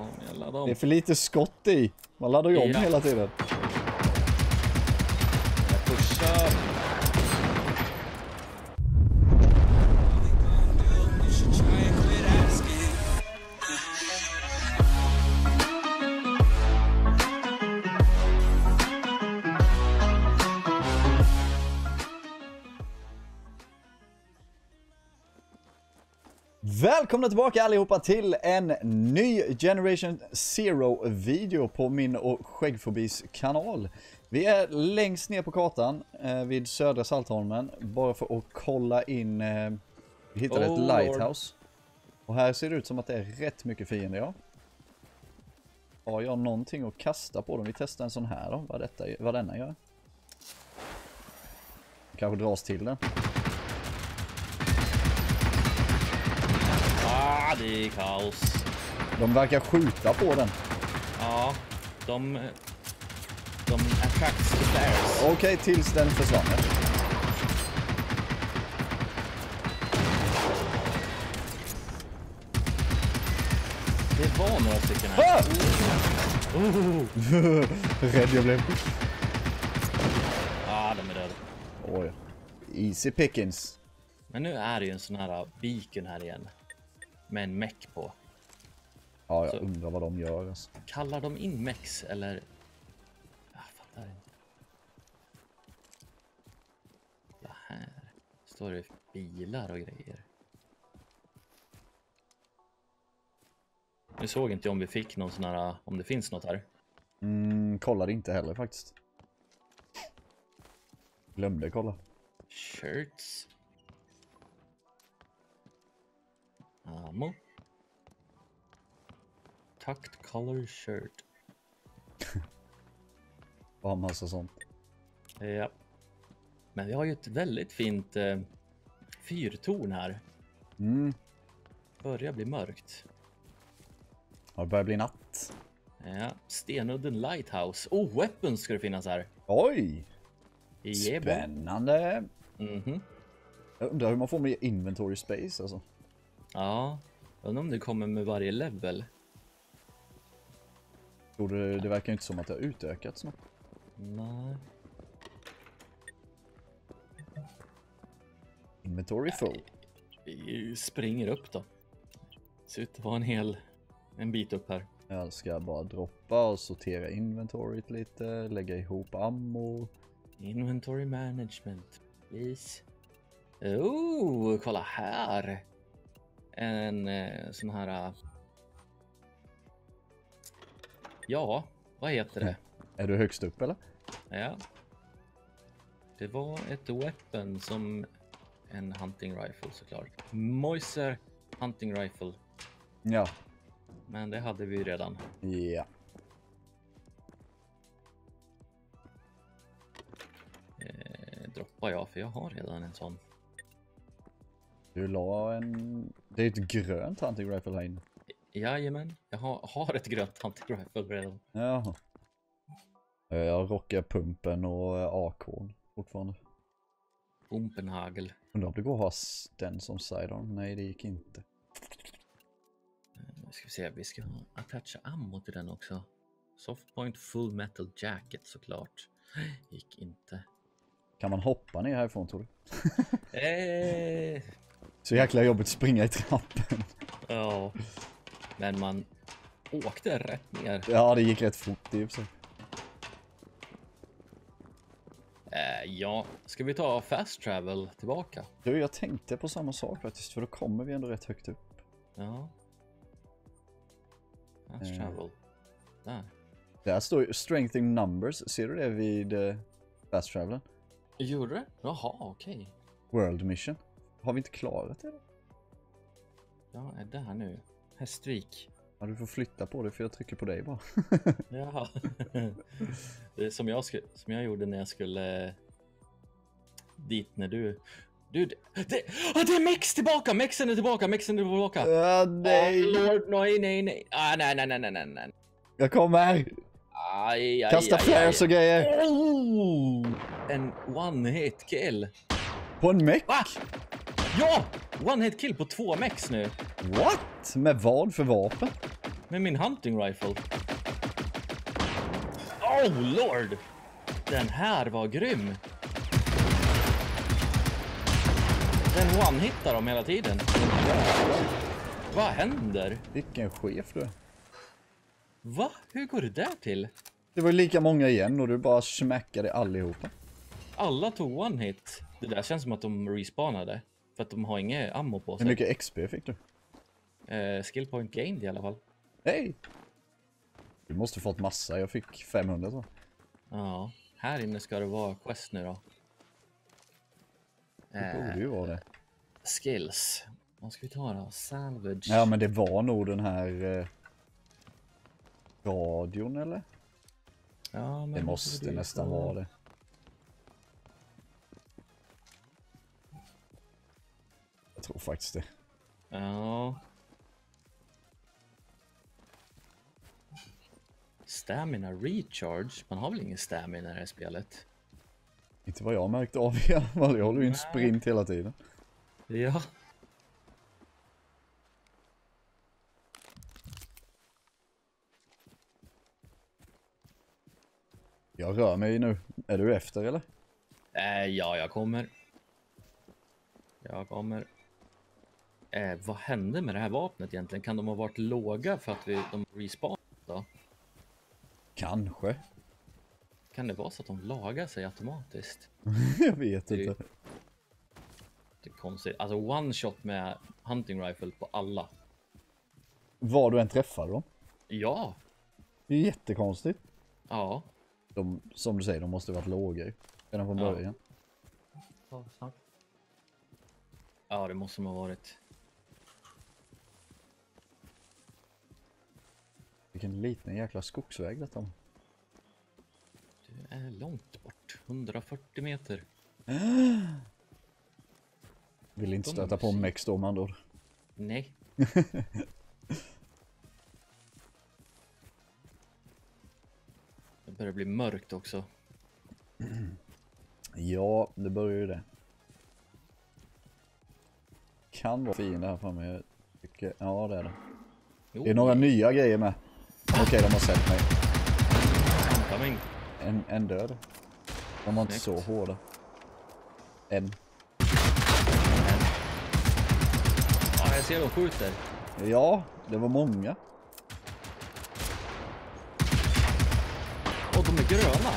Fan, jag laddar om. Det är för lite skott i. Man laddar ju om Ja. hela tiden. Jag pushar. Välkomna tillbaka allihopa till en ny Generation Zero video på min och Skäggfobis kanal. Vi är längst ner på kartan eh, vid södra Saltholmen bara för att kolla in, eh, vi hittade Oh, ett Lord. lighthouse. Och här ser det ut som att det är rätt mycket fiender ja. Har jag någonting att kasta på dem? Vi testar en sån här då, vad, detta, vad denna gör. Kanske dras till den. Är kaos. De verkar skjuta på den. Ja, de... De attracts the flares. Okej, tills den försvann. Det var några stycken här. Ah! Rädd jag blev. Ah, de är döda. Oj. Easy pickings. Men nu är det ju en sån här beacon här igen. Med en meck på. Ja, jag Så- undrar vad de gör. Alltså. Kallar de in mex eller? Jag fattar inte. Det här står det bilar och grejer. Nu såg inte jag om vi fick någon sån här, om det finns något här. Mm, kollade inte heller faktiskt. Glömde kolla. Shirts. Ammo. Tucked color shirt. Bara massa sånt. Ja. Men vi har ju ett väldigt fint eh, fyrtorn här. Mm. Börjar bli mörkt. Ja, det börjar bli natt. Ja, Stenudden Lighthouse. Oh, weapons ska det finnas här. Oj! Spännande. Mhm. Jag undrar hur man får mer inventory space alltså. Ja, undrar om det kommer med varje level. Tror du, det verkar inte som att det har utökats något. Nej. Inventory full. Vi springer upp då. Ser ut att vara en hel, en bit upp här. Jag ska bara droppa och sortera inventoryt lite, lägga ihop ammo. Inventory management, please. Oh, kolla här! En eh, sån här... eh, Ja, vad heter det? Är du högst upp eller? Ja. Det var ett weapon som en hunting rifle såklart. Moiser hunting rifle. Ja. Men det hade vi ju redan. Ja. Eh, droppar jag för jag har redan en sån. Du la en... Det är ett grönt hunting rifle här inne. Jajamän, jag har, har ett grönt hunting rifle redan. Jaha. Eh, Jag rockar pumpen och eh, AK'n fortfarande. Umpenhagel. Undrar om det går att ha den som sidearm? Nej, det gick inte. Nu ska vi se, vi ska attacha ammo till den också. Softpoint full metal jacket såklart. Gick inte. Kan man hoppa ner härifrån tror du? Eh, Så jäkla jobbigt att springa i trappen. ja. Men man åkte rätt ner. Ja, det gick rätt fort i och för sig. Eh, ja, ska vi ta fast travel tillbaka? Du, jag tänkte på samma sak faktiskt, för då kommer vi ändå rätt högt upp. Ja. Fast Eh. travel. Där. Där står ju strength in numbers, ser du det vid uh, fast travelen? Gjorde det? Jaha, okej. World mission. Har vi inte klarat det? Jag är där nu. Hästrik. Ja, du får flytta på det för jag trycker på dig bara. Jaha. det är som jag, som jag gjorde när jag skulle eh, dit när du... Du, det, det, ah, det är Mex tillbaka! Mexen är tillbaka! Mexen är tillbaka! Ja, nej! Ah, Lord, nej, nej, nej. Ah, nej, nej, nej, nej, nej. Jag kommer! Aj, aj, Kasta aj, flares och grejer! Oh! En one hit kill. På en meck? Ja! One hit kill på två mex nu. What? Med vad för vapen? med min hunting rifle. Oh lord! Den här var grym. Den one-hittar dem hela tiden. Vad händer? Vilken chef du. Va? Hur går det där till? Det var lika många igen och du bara smackade allihopa. Alla tog one hit. Det där känns som att de respawnade. För att de har inget ammo på Hur sig. mycket XP fick du? Eh, skill point gained i alla fall. Hej! Du måste fått massa, jag fick 500 så. Ja, här inne ska det vara quest nu då. Det borde ju vara det. skills. Vad ska vi ta då? Salvage. Ja men det var nog den här eh, radion eller? Ja, men Det måste nästan vara det. Tror faktiskt det. Ja. Stamina recharge? Man har väl ingen stamina i det här spelet? Inte vad jag märkt av i alla fall. Jag håller ju en sprint hela tiden. Ja. Jag rör mig nu. Är du efter eller? Eh, ja, jag kommer. Jag kommer. Eh, vad hände med det här vapnet egentligen? Kan de ha varit låga för att vi, de respawnade då? Kanske. Kan det vara så att de lagar sig automatiskt? jag vet Det ju- inte. Det är konstigt. Alltså one shot med hunting rifle på alla. Var du än träffar dem. Ja, Det är jättekonstigt. ja. De, som du säger, de måste varit låga. Redan från Ja. början. Ja, det måste de ha varit. Vilken liten jäkla skogsväg detta. Det är långt bort. 140 meter. Vill inte stöta på. Mex då andra ord. Nej. det börjar bli mörkt också. Ja, det börjar ju det. Kan vara fiende här framme. Tycker, ja det är det. Jo, Det är några nya grejer med. Okej, de har sett mig. En, en död. De var inte Snyggt. så hårda. En. Ja, jag ser de skjuter. Ja, det var många. Och de är gröna.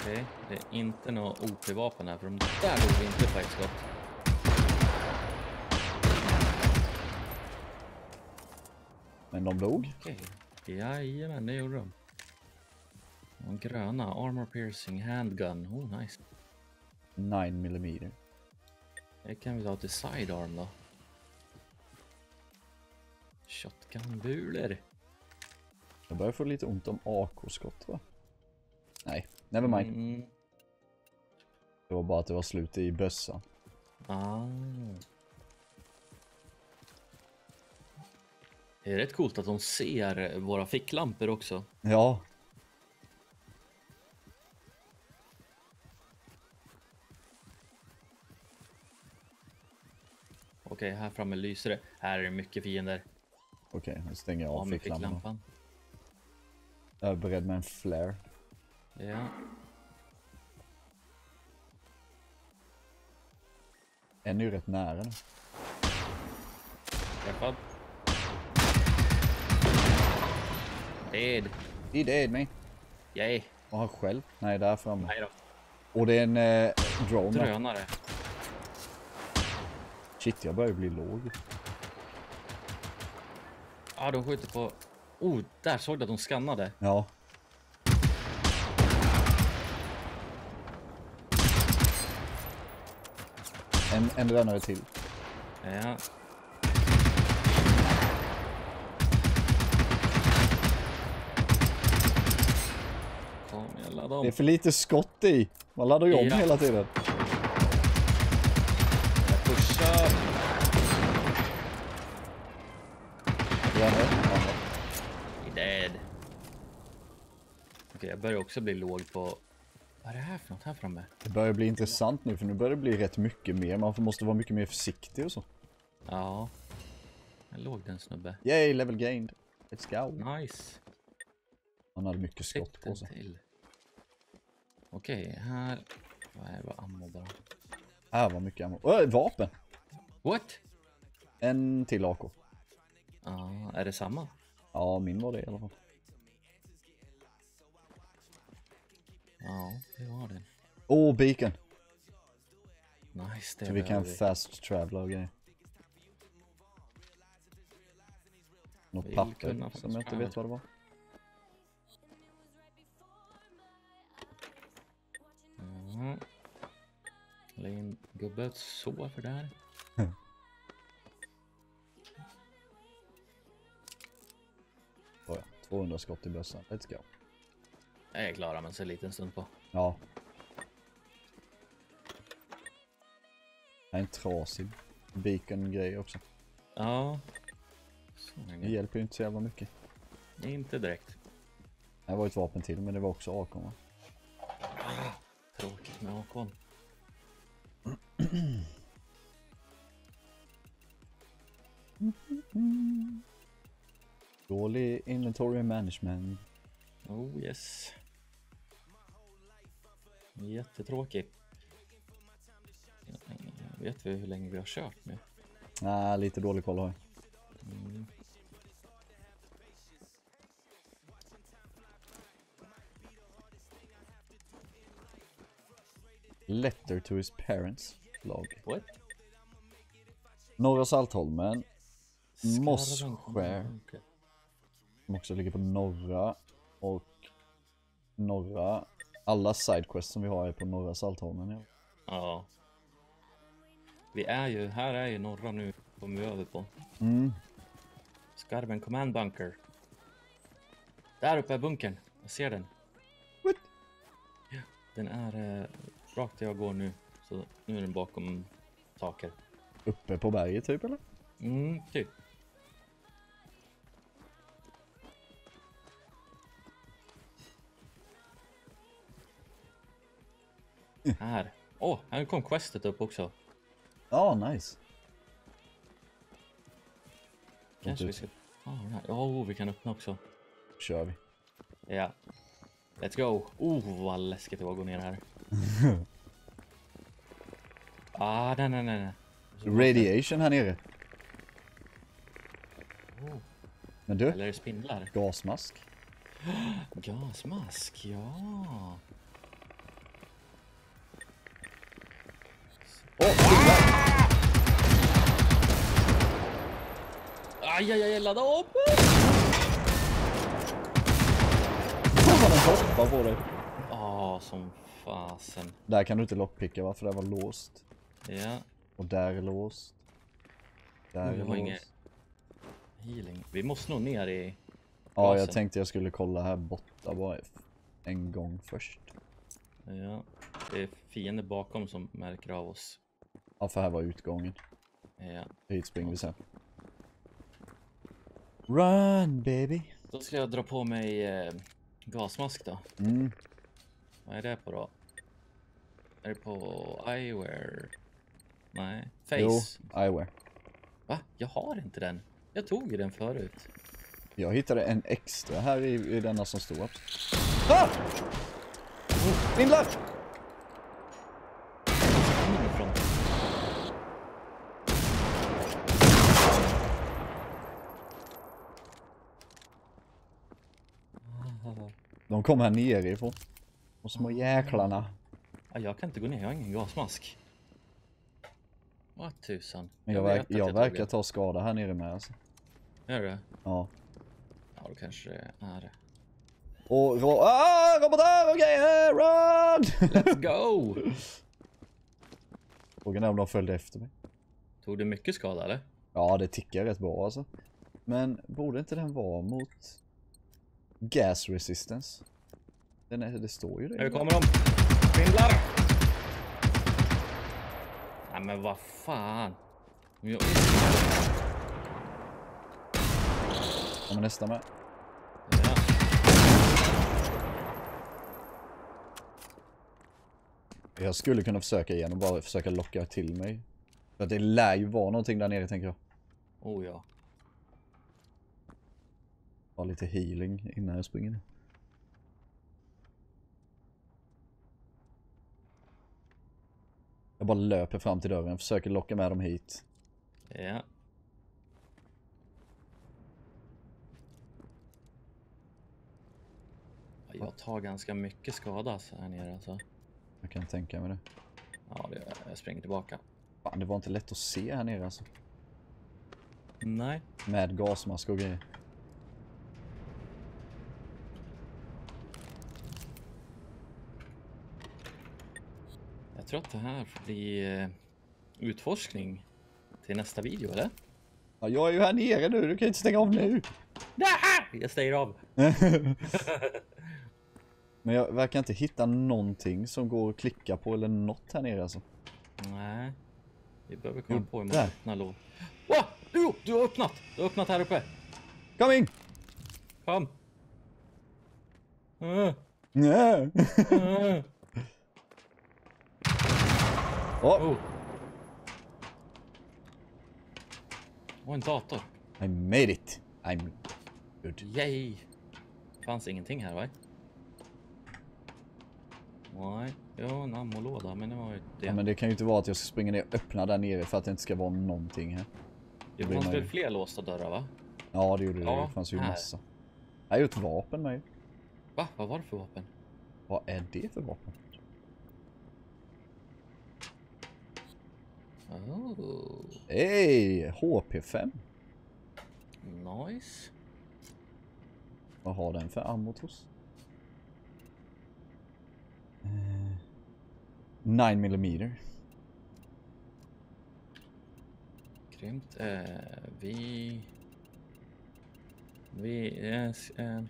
Okej, det är inte något OP-vapen här för de där vi inte på ett skott. Men de dog. Okej, jajamän det gjorde de. De gröna, armor piercing, handgun, oh nice. 9 mm. Det kan vi ta till sidearm då. Shotgun-bulor. Jag börjar få lite ont om AK-skott va? Nej, never mind. Mm. Det var bara att det var slut i bössan. Ah. Det är rätt coolt att de ser våra ficklampor också. Ja, Okej, här framme lyser det. Här är det mycket fiender. okej, nu stänger jag Av ficklampan. ficklampan. Jag är beredd med en flare. Ja. En är ju rätt nära nu. Träffad. Dead. He dead me. Yay. Och han själv? Nej, där framme. Nej då. Och det är en eh, drone. Drönare. Shit, jag börjar bli låg. Ja, de skjuter på... Oh, där såg du att de skannade. Ja. En, en drönare till. Ja. Om. Det är för lite skott i. Man laddar ju om Ja. hela tiden. Jag pushar. Drönare. Ja. He dead. Okej, jag börjar också bli låg på... Vad är det här för något här framme? Det börjar bli intressant nu för nu börjar det bli rätt mycket mer. Man måste vara mycket mer försiktig och så. Ja. Jag låg den snubbe. Yay, level gained. Let's go. Nice. Han hade mycket skott på sig. till. Okej, här... Vad är det? ammo bara? Här var mycket ammo. Öh, vapen! What? En till AK. Ja, är det samma? Ja, min var det i alla fall. Ja, det var det. Åh, beacon! Nice, det Så vi kan fast travela och grejer. Något papper som jag inte vet vad det var. Mm. Lägg in gubbe så för där. Oh, ja. 200 skott i bössan. Let's go. Jag klarar man sig en liten stund på. Ja. Det är en trasig beacon-grej också. Ja. Så Det hjälper ju inte så jävla mycket. Inte direkt. Det var ett vapen till men det var också AK va? AKn. Dålig inventory management. Oh yes. Jättetråkigt. Vet vi hur länge vi har kört nu? Nej, lite dålig koll har jag. Mm. Letter to his parents. Lag. What? Norra Saltholmen. Moss Skarven- Square. Okej. Som också ligger på norra. Och norra. Alla sidequests som vi har är på norra Saltholmen. Ja. Ja. Vi är ju, här är ju norra nu, kommer vi över på. Mm. Skarven Command Bunker. Där uppe är bunkern. Jag ser den. What? Ja, den är eh, rakt där jag går nu. Så nu är den bakom saker. Uppe på berget typ eller? Mm, typ. Här. Åh, oh, här kom questet upp också. Ja, nice. Kanske vi ska här. Ja, oh, vi kan öppna också. Kör vi. Ja. Let's go. Oh, vad läskigt det var att gå ner här. Ah, nej, nej, nej. Radiation här nere. Oh, Men du, eller spindlar? gasmask. Gasmask, ja. Åh, spindlar! Aj, aj, aj, ladda upp! Fan, den hoppar på dig. Ja, som fasen. Där kan du inte lockpicka va, för det var låst. Ja, Och där är låst. Där är jag låst. inget- healing. Vi måste nog ner i... Ja, jag gasen. tänkte jag skulle kolla här borta bara en gång först. Ja, det är fiender bakom som märker av oss. Ja, för här var utgången. Ja. Hit springer vi sen. Run baby! Då ska jag dra på mig eh, gasmask då. Mm. Vad är det på då? Är det på eyewear? Nej, face. Jo, eyewear. Va? Jag har inte den. Jag tog ju den förut. Jag hittade en extra här i, i denna som stod upp. Ah! Inifrån. De kom här nerifrån. De små jäklarna. Jag kan inte gå ner, jag har ingen gasmask. Vad tusan. Jag, vet verk, jag tog verkar ta skada här nere med alltså. Gör du? Ja. Ja, då kanske det är det. Och ro ah, robotar och grejer! Run! Let's go! Frågan är om de följde efter mig. Tog du mycket skada eller? Ja, det tickar rätt bra alltså. Men borde inte den vara mot gas resistance? Den är, det står ju det. Nu kommer de! Spindlar! Nej men vad fan. Kommer nästa med. Ja. Jag skulle kunna försöka igen och bara försöka locka till mig För att det lär ju vara någonting där nere tänker jag. Oh ja. Bara lite healing innan jag springer ner. Jag bara löper fram till dörren, försöker locka med dem hit. Ja. Jag tar ganska mycket skada här nere alltså. Jag kan tänka mig det. Ja, det, jag springer tillbaka. Fan, det var inte lätt att se här nere alltså. Nej. Med gasmask och grejer. Tror att det här får bli eh, utforskning till nästa video, eller? Ja, jag är ju här nere nu, du kan inte stänga av nu. Jag stänger av. Men jag verkar inte hitta någonting som går att klicka på eller något här nere alltså. Nej. Vi behöver komma Jo, på hur man där. öppnar. Wow! Du, du har öppnat! Du har öppnat här uppe. Coming! Kom! Uh, Nej. uh. Oh. Och en dator. I made it. I'm good. Yay! Fanns ingenting här va? Nej, jo en ammolåda men det var ju det. Ja, men det kan ju inte vara att jag ska springa ner och öppna där nere för att det inte ska vara någonting här. det fanns väl ju- fler låsta dörrar va? Ja, det gjorde det. Ja, Det fanns ju här. massa. Jag har ju ett vapen med. Va? Vad var det för vapen? Vad är det för vapen? Oh, Hej! HP5. nice. Vad har den för ammo tros? Eh, 9 mm. Grymt. Eh, vi... Vi... Eh, eh,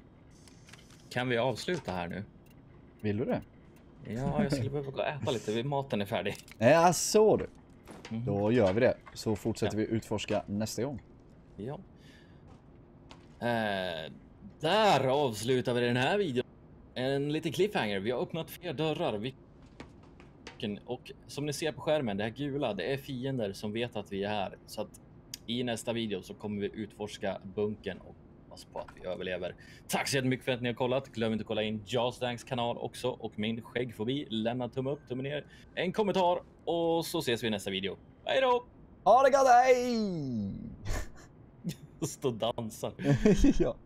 kan vi avsluta här nu? Vill du det? Ja, jag skulle behöva gå och äta lite. Maten är färdig. Ja, så du. Mhm. Då gör vi det. Så fortsätter vi utforska nästa gång. Ja. Eh, där avslutar vi den här videon. En liten cliffhanger. Vi har öppnat fler dörrar. Och som ni ser på skärmen, det här gula, det är fiender som vet att vi är här. Så att i nästa video så kommer vi utforska bunkern och hoppas på att vi överlever. Tack så jättemycket för att ni har kollat. Glöm inte att kolla in Jawstanks kanal också och min skäggfobi. Lämna tumme upp, tumme ner, en kommentar och så ses vi i nästa video. Hej då! Ha det gott, hej! Stå och dansa. ja.